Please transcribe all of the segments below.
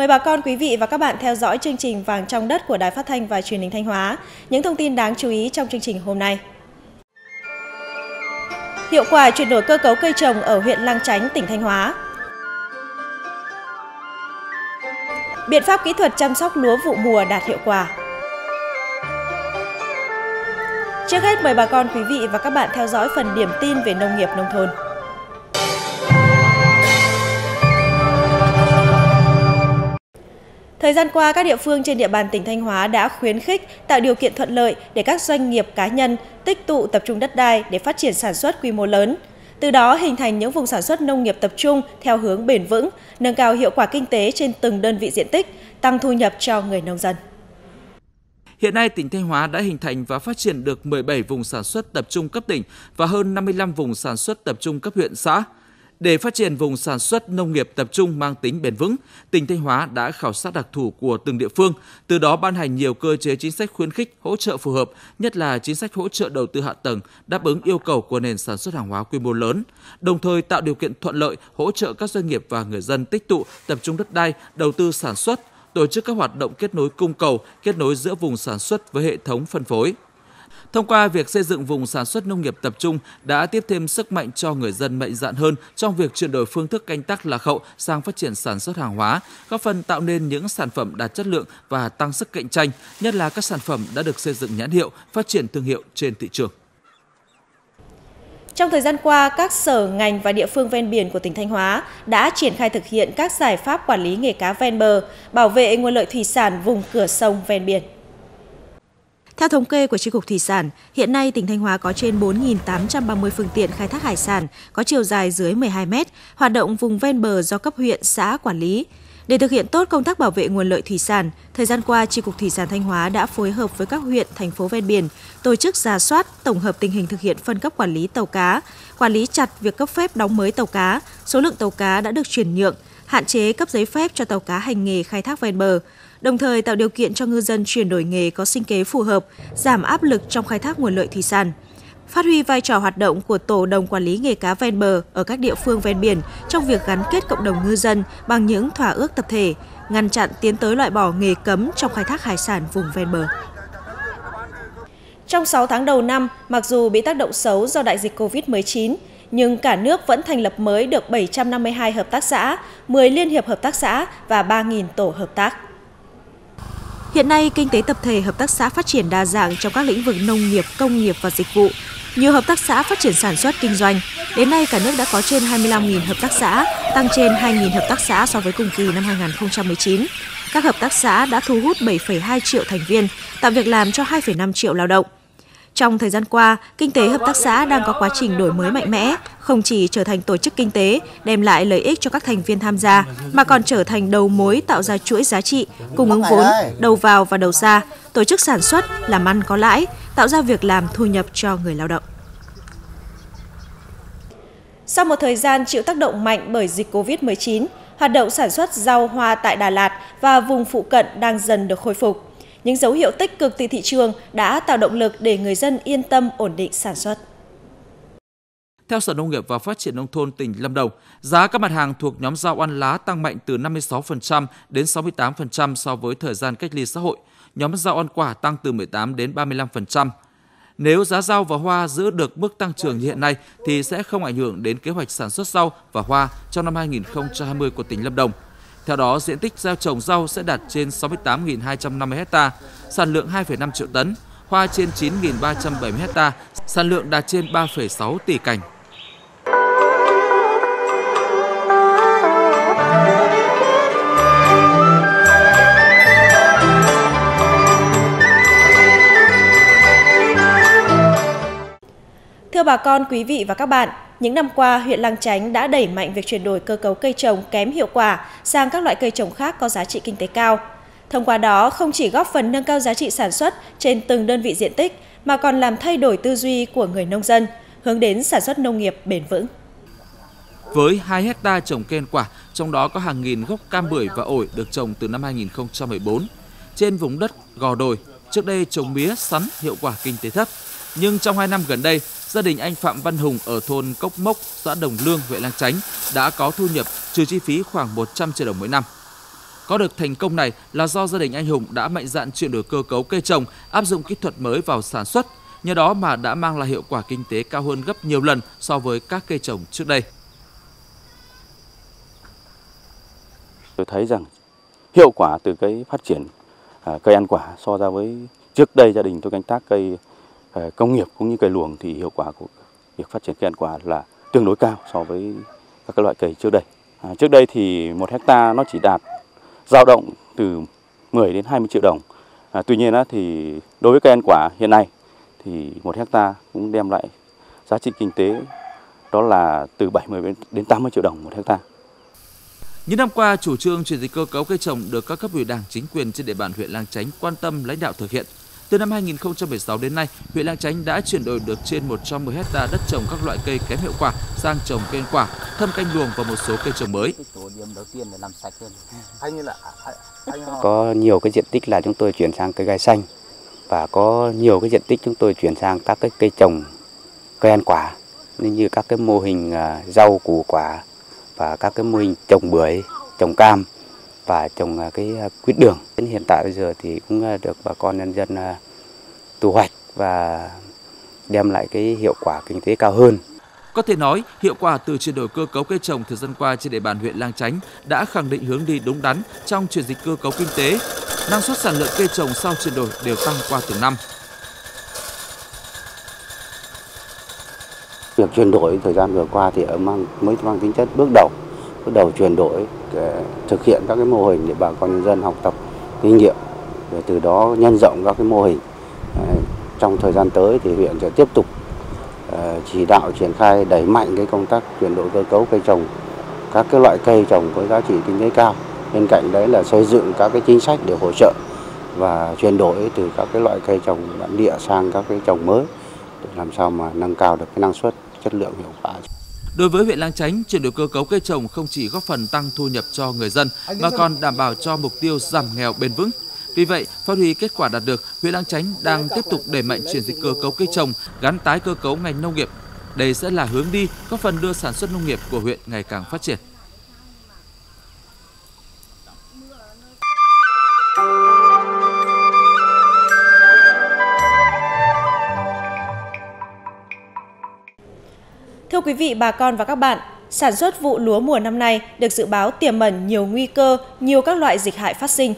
Mời bà con quý vị và các bạn theo dõi chương trình Vàng trong đất của Đài Phát thanh và Truyền hình Thanh Hóa. Những thông tin đáng chú ý trong chương trình hôm nay. Hiệu quả chuyển đổi cơ cấu cây trồng ở huyện Lang Chánh, tỉnh Thanh Hóa. Biện pháp kỹ thuật chăm sóc lúa vụ mùa đạt hiệu quả. Trước hết mời bà con quý vị và các bạn theo dõi phần điểm tin về nông nghiệp nông thôn. Thời gian qua, các địa phương trên địa bàn tỉnh Thanh Hóa đã khuyến khích tạo điều kiện thuận lợi để các doanh nghiệp cá nhân tích tụ tập trung đất đai để phát triển sản xuất quy mô lớn. Từ đó hình thành những vùng sản xuất nông nghiệp tập trung theo hướng bền vững, nâng cao hiệu quả kinh tế trên từng đơn vị diện tích, tăng thu nhập cho người nông dân. Hiện nay, tỉnh Thanh Hóa đã hình thành và phát triển được 17 vùng sản xuất tập trung cấp tỉnh và hơn 55 vùng sản xuất tập trung cấp huyện xã. Để phát triển vùng sản xuất nông nghiệp tập trung mang tính bền vững, tỉnh Thanh Hóa đã khảo sát đặc thù của từng địa phương, từ đó ban hành nhiều cơ chế chính sách khuyến khích hỗ trợ phù hợp, nhất là chính sách hỗ trợ đầu tư hạ tầng đáp ứng yêu cầu của nền sản xuất hàng hóa quy mô lớn, đồng thời tạo điều kiện thuận lợi hỗ trợ các doanh nghiệp và người dân tích tụ tập trung đất đai, đầu tư sản xuất, tổ chức các hoạt động kết nối cung cầu, kết nối giữa vùng sản xuất với hệ thống phân phối. Thông qua việc xây dựng vùng sản xuất nông nghiệp tập trung đã tiếp thêm sức mạnh cho người dân mạnh dạn hơn trong việc chuyển đổi phương thức canh tác lạc hậu sang phát triển sản xuất hàng hóa, góp phần tạo nên những sản phẩm đạt chất lượng và tăng sức cạnh tranh, nhất là các sản phẩm đã được xây dựng nhãn hiệu, phát triển thương hiệu trên thị trường. Trong thời gian qua, các sở, ngành và địa phương ven biển của tỉnh Thanh Hóa đã triển khai thực hiện các giải pháp quản lý nghề cá ven bờ, bảo vệ nguồn lợi thủy sản vùng cửa sông ven biển. Theo thống kê của tri cục Thủy sản, hiện nay tỉnh Thanh Hóa có trên 4.830 phương tiện khai thác hải sản có chiều dài dưới 12 mét, hoạt động vùng ven bờ do cấp huyện, xã quản lý. Để thực hiện tốt công tác bảo vệ nguồn lợi thủy sản, thời gian qua, tri cục Thủy sản Thanh Hóa đã phối hợp với các huyện, thành phố ven biển, tổ chức ra soát, tổng hợp tình hình thực hiện phân cấp quản lý tàu cá, quản lý chặt việc cấp phép đóng mới tàu cá, số lượng tàu cá đã được chuyển nhượng, hạn chế cấp giấy phép cho tàu cá hành nghề khai thác ven bờ, đồng thời tạo điều kiện cho ngư dân chuyển đổi nghề có sinh kế phù hợp, giảm áp lực trong khai thác nguồn lợi thủy sản phát huy vai trò hoạt động của tổ đồng quản lý nghề cá ven bờ ở các địa phương ven biển trong việc gắn kết cộng đồng ngư dân bằng những thỏa ước tập thể, ngăn chặn tiến tới loại bỏ nghề cấm trong khai thác hải sản vùng ven bờ. Trong 6 tháng đầu năm, mặc dù bị tác động xấu do đại dịch COVID-19, nhưng cả nước vẫn thành lập mới được 752 hợp tác xã, 10 liên hiệp hợp tác xã và 3.000 tổ hợp tác. Hiện nay, kinh tế tập thể hợp tác xã phát triển đa dạng trong các lĩnh vực nông nghiệp, công nghiệp và dịch vụ. Nhiều hợp tác xã phát triển sản xuất kinh doanh. Đến nay, cả nước đã có trên 25.000 hợp tác xã, tăng trên 2.000 hợp tác xã so với cùng kỳ năm 2019. Các hợp tác xã đã thu hút 7,2 triệu thành viên, tạo việc làm cho 2,5 triệu lao động. Trong thời gian qua, kinh tế hợp tác xã đang có quá trình đổi mới mạnh mẽ, không chỉ trở thành tổ chức kinh tế đem lại lợi ích cho các thành viên tham gia, mà còn trở thành đầu mối tạo ra chuỗi giá trị, cung ứng vốn, đầu vào và đầu ra, tổ chức sản xuất, làm ăn có lãi, tạo ra việc làm thu nhập cho người lao động. Sau một thời gian chịu tác động mạnh bởi dịch COVID-19, hoạt động sản xuất rau hoa tại Đà Lạt và vùng phụ cận đang dần được khôi phục. Những dấu hiệu tích cực từ thị trường đã tạo động lực để người dân yên tâm ổn định sản xuất. Theo Sở Nông nghiệp và Phát triển Nông thôn tỉnh Lâm Đồng, giá các mặt hàng thuộc nhóm rau ăn lá tăng mạnh từ 56% đến 68% so với thời gian cách ly xã hội. Nhóm rau ăn quả tăng từ 18 đến 35%. Nếu giá rau và hoa giữ được mức tăng trưởng như hiện nay thì sẽ không ảnh hưởng đến kế hoạch sản xuất rau và hoa trong năm 2020 của tỉnh Lâm Đồng. Theo đó, diện tích gieo trồng rau sẽ đạt trên 68.250 ha, sản lượng 2,5 triệu tấn, hoa trên 9.370 ha, sản lượng đạt trên 3,6 tỷ cành. Thưa bà con, quý vị và các bạn, những năm qua, huyện Lang Chánh đã đẩy mạnh việc chuyển đổi cơ cấu cây trồng kém hiệu quả sang các loại cây trồng khác có giá trị kinh tế cao. Thông qua đó, không chỉ góp phần nâng cao giá trị sản xuất trên từng đơn vị diện tích, mà còn làm thay đổi tư duy của người nông dân, hướng đến sản xuất nông nghiệp bền vững. Với 2 hecta trồng cây ăn quả, trong đó có hàng nghìn gốc cam bưởi và ổi được trồng từ năm 2014. Trên vùng đất gò đồi, trước đây trồng mía, sắn hiệu quả kinh tế thấp. Nhưng trong 2 năm gần đây, gia đình anh Phạm Văn Hùng ở thôn Cốc Mốc, xã Đồng Lương, huyện Lang Chánh đã có thu nhập trừ chi phí khoảng 100 triệu đồng mỗi năm. Có được thành công này là do gia đình anh Hùng đã mạnh dạn chuyển đổi cơ cấu cây trồng, áp dụng kỹ thuật mới vào sản xuất, nhờ đó mà đã mang lại hiệu quả kinh tế cao hơn gấp nhiều lần so với các cây trồng trước đây. Tôi thấy rằng hiệu quả từ cái phát triển à, cây ăn quả so ra với trước đây gia đình tôi canh tác cây Ờ, công nghiệp cũng như cây luồng thì hiệu quả của việc phát triển cây ăn quả là tương đối cao so với các loại cây trước đây. À, trước đây thì một hecta nó chỉ đạt dao động từ 10 đến 20 triệu đồng. À, tuy nhiên á, thì đối với cây ăn quả hiện nay thì một hecta cũng đem lại giá trị kinh tế đó là từ 70 đến 80 triệu đồng một hecta. Những năm qua, chủ trương chuyển dịch cơ cấu cây trồng được các cấp ủy Đảng, chính quyền trên địa bàn huyện Lang Chánh quan tâm lãnh đạo thực hiện. Từ năm 2016 đến nay, huyện Lang Chánh đã chuyển đổi được trên 110 hecta đất trồng các loại cây kém hiệu quả sang trồng cây ăn quả, thâm canh luồng và một số cây trồng mới. Có nhiều cái diện tích là chúng tôi chuyển sang cây gai xanh và có nhiều cái diện tích chúng tôi chuyển sang các cái cây trồng cây ăn quả như các cái mô hình à, rau củ quả và các cái mô hình trồng bưởi, trồng cam và trồng à, cái à, quýt đường. Đến hiện tại bây giờ thì cũng được bà con nhân dân thu hoạch và đem lại cái hiệu quả kinh tế cao hơn. Có thể nói, hiệu quả từ chuyển đổi cơ cấu cây trồng thời gian qua trên địa bàn huyện Lang Chánh đã khẳng định hướng đi đúng đắn trong chuyển dịch cơ cấu kinh tế. Năng suất sản lượng cây trồng sau chuyển đổi đều tăng qua từng năm. Việc chuyển đổi thời gian vừa qua thì ở mang mới mang tính chất bước đầu, bước đầu chuyển đổi ờ, thực hiện các cái mô hình để bà con nhân dân học tập, kinh nghiệm và từ đó nhân rộng các cái mô hình. Ờ, trong thời gian tới thì huyện sẽ tiếp tục ờ, chỉ đạo triển khai đẩy mạnh cái công tác chuyển đổi cơ cấu cây trồng, các cái loại cây trồng có giá trị kinh tế cao bên cạnh đấy là xây dựng các cái chính sách để hỗ trợ và chuyển đổi từ các cái loại cây trồng bản địa sang các cái trồng mới, để làm sao mà nâng cao được cái năng suất, chất lượng hiệu quả Đối với huyện Lang Chánh, chuyển đổi cơ cấu cây trồng không chỉ góp phần tăng thu nhập cho người dân mà còn đảm bảo cho mục tiêu giảm nghèo bền vững. Vì vậy, phát huy kết quả đạt được, huyện Lang Chánh đang tiếp tục đẩy mạnh chuyển dịch cơ cấu cây trồng, gắn tái cơ cấu ngành nông nghiệp. Đây sẽ là hướng đi góp phần đưa sản xuất nông nghiệp của huyện ngày càng phát triển. Thưa quý vị, bà con và các bạn, sản xuất vụ lúa mùa năm nay được dự báo tiềm ẩn nhiều nguy cơ, nhiều các loại dịch hại phát sinh.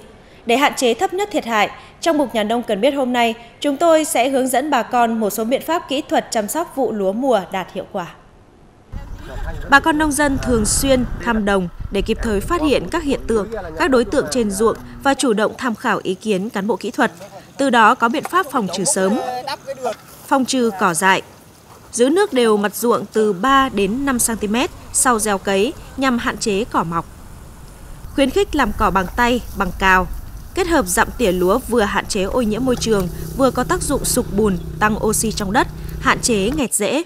Để hạn chế thấp nhất thiệt hại, trong mục Nhà nông cần biết hôm nay, chúng tôi sẽ hướng dẫn bà con một số biện pháp kỹ thuật chăm sóc vụ lúa mùa đạt hiệu quả. Bà con nông dân thường xuyên thăm đồng để kịp thời phát hiện các hiện tượng, các đối tượng trên ruộng và chủ động tham khảo ý kiến cán bộ kỹ thuật. Từ đó có biện pháp phòng trừ sớm, phòng trừ cỏ dại, giữ nước đều mặt ruộng từ 3 đến 5 cm sau gieo cấy nhằm hạn chế cỏ mọc. Khuyến khích làm cỏ bằng tay, bằng cào, kết hợp dặm tỉa lúa vừa hạn chế ô nhiễm môi trường, vừa có tác dụng sục bùn, tăng oxy trong đất, hạn chế nghẹt rễ.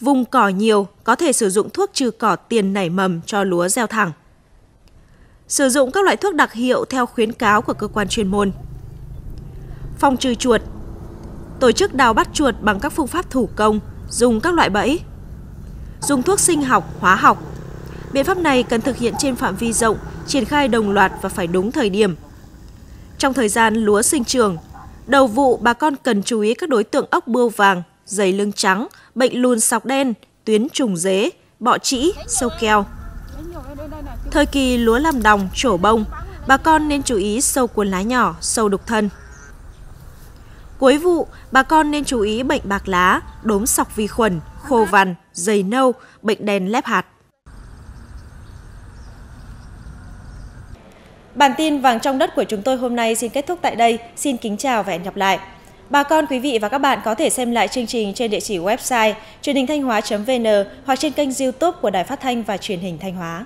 Vùng cỏ nhiều có thể sử dụng thuốc trừ cỏ tiền nảy mầm cho lúa gieo thẳng. Sử dụng các loại thuốc đặc hiệu theo khuyến cáo của cơ quan chuyên môn. Phòng trừ chuột tổ chức đào bắt chuột bằng các phương pháp thủ công, dùng các loại bẫy, dùng thuốc sinh học, hóa học. Biện pháp này cần thực hiện trên phạm vi rộng, triển khai đồng loạt và phải đúng thời điểm. Trong thời gian lúa sinh trường, đầu vụ bà con cần chú ý các đối tượng ốc bươu vàng, dày lưng trắng, bệnh lùn sọc đen, tuyến trùng dế, bọ trĩ, sâu keo. Thời kỳ lúa làm đồng, trổ bông, bà con nên chú ý sâu cuốn lá nhỏ, sâu đục thân. Cuối vụ, bà con nên chú ý bệnh bạc lá, đốm sọc vi khuẩn, khô vằn, dày nâu, bệnh đen lép hạt. Bản tin vàng trong đất của chúng tôi hôm nay xin kết thúc tại đây. Xin kính chào và hẹn gặp lại. Bà con, quý vị và các bạn có thể xem lại chương trình trên địa chỉ website truyền hình thanh hóa.vn hoặc trên kênh youtube của Đài Phát Thanh và Truyền hình Thanh Hóa.